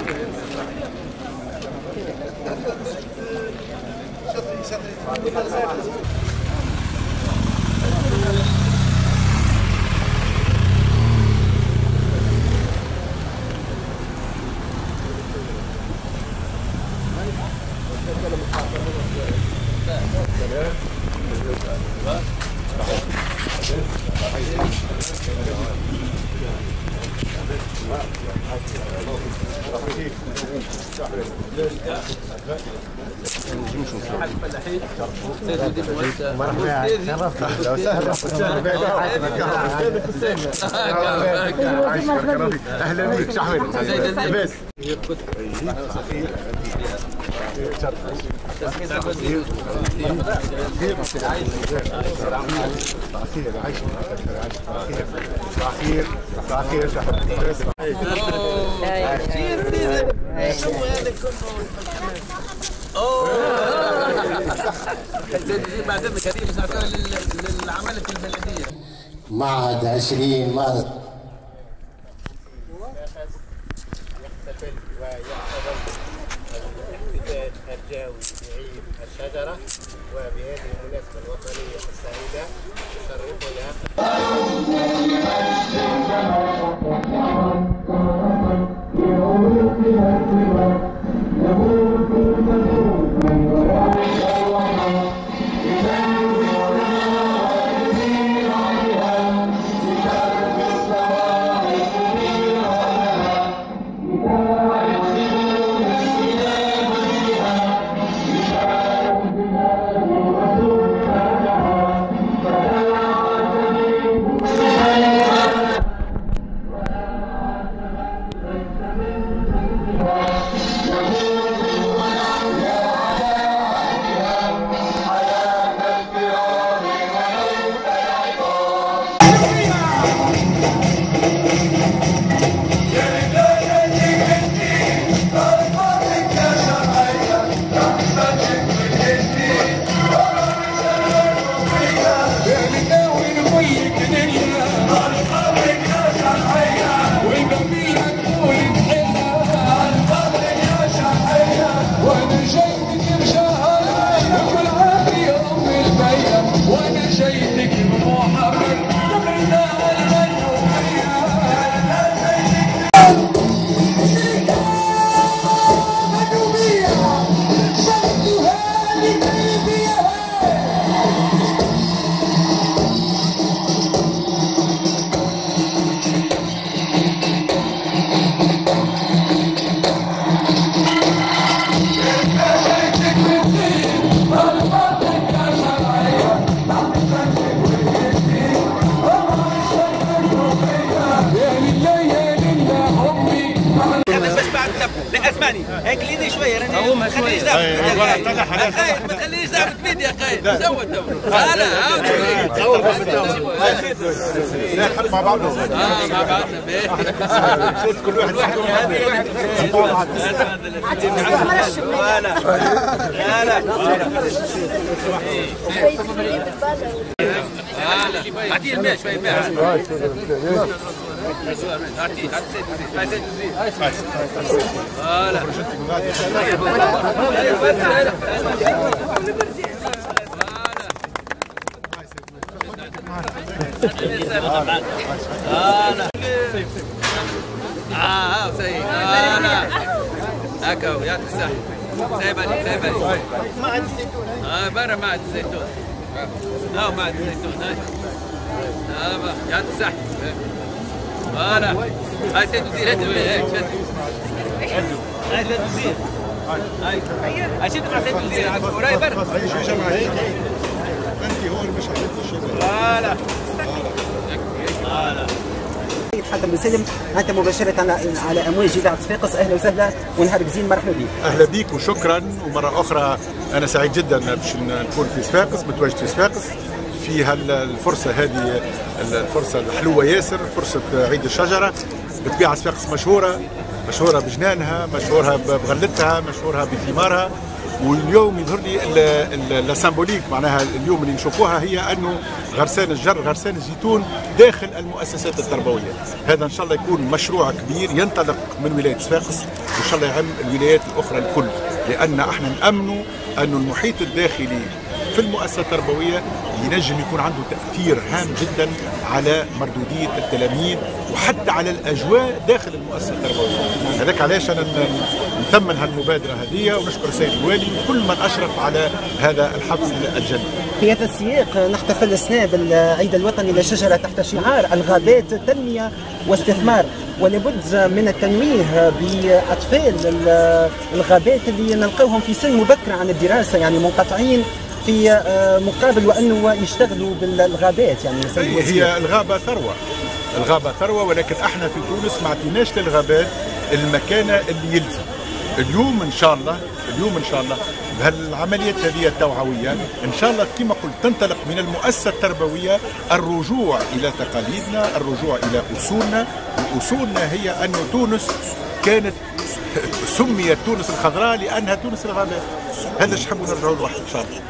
Thank you. أهلا بك شحوين لاباس معهد 20 معهد يحتفل ويحتضن بعيد الشجرة وبهذه المناسبة الوطنية السعيدة يشرفنا jeito اسمعني هيك ليني شوية راني ما تخلينيش ما تخلينيش دعوه بيدي يا أخي زود لا عاود نحب مع بعضنا آه مع بعضنا باهي كل واحد لا لا. لا لا. اعطيه الماء شوية ماء اعطيه اعطيه فوالا آه سيد آه لا هكا هو يعطيك الصحة سايب عليك سايب عليك آه برا معهد الزيتون آه معهد الزيتون هاي آه بقى. يعطيك الصحة فوالا هاي سيد وزير هات هيك هاي سيد وزير هاي هاي شد مع سيد وزير وراي برا اي شيء جمع هيك انت هو اللي مش حبيت الشيء فوالا فوالا سيد حاتم بن سلم انت مباشرة على على امواج اذاعه صفاقس أهلا وسهلا. ونهارك زين مرحبا بك. أهلا بيك وشكرا. ومرة أخرى أنا سعيد جدا باش نكون في صفاقس متواجد في صفاقس. في هالفرصة هذه الفرصة الحلوة ياسر فرصة عيد الشجرة. بالطبيعه صفاقس مشهورة مشهورة بجنانها مشهورة بغلتها مشهورة بثمارها. واليوم يظهر لي ال- ال- لا سامبوليك معناها اليوم اللي نشوفوها هي أنه غرسان الجر غرسان الزيتون داخل المؤسسات التربوية. هذا إن شاء الله يكون مشروع كبير ينطلق من ولاية صفاقس وإن شاء الله يعم الولايات الأخرى الكل لأن إحنا نامنوا أن المحيط الداخلي في المؤسسة التربوية ينجم يكون عنده تأثير هام جدا على مردودية التلاميذ وحتى على الأجواء داخل المؤسسة التربوية. هذاك علاش أنا ن- نثمن هالمبادرة هذه ونشكر السيد الوالي وكل من أشرف على هذا الحفل الجميل. في هذا السياق نحتفل السنة بالعيد الوطني للشجرة تحت شعار الغابات تنمية واستثمار. ولابد من التنويه بأطفال ال- الغابات اللي نلقاوهم في سن مبكر عن الدراسة يعني منقطعين في آه، مقابل وأنه يشتغلوا بالغابات يعني الوزير. هي الغابة ثروة. الغابة ثروة ولكن إحنا في تونس ما عطيناش للغابات المكانة اللي يلزم. اليوم إن شاء الله اليوم إن شاء الله بهالعمليات هذه التوعوية إن شاء الله كما قلت تنطلق من المؤسسة التربوية الرجوع إلى تقاليدنا الرجوع إلى أصولنا. وأصولنا هي أن تونس كانت سميت تونس الخضراء لأنها تونس الغابات. هذا إيش نحبوا نرجعوا له إن شاء الله.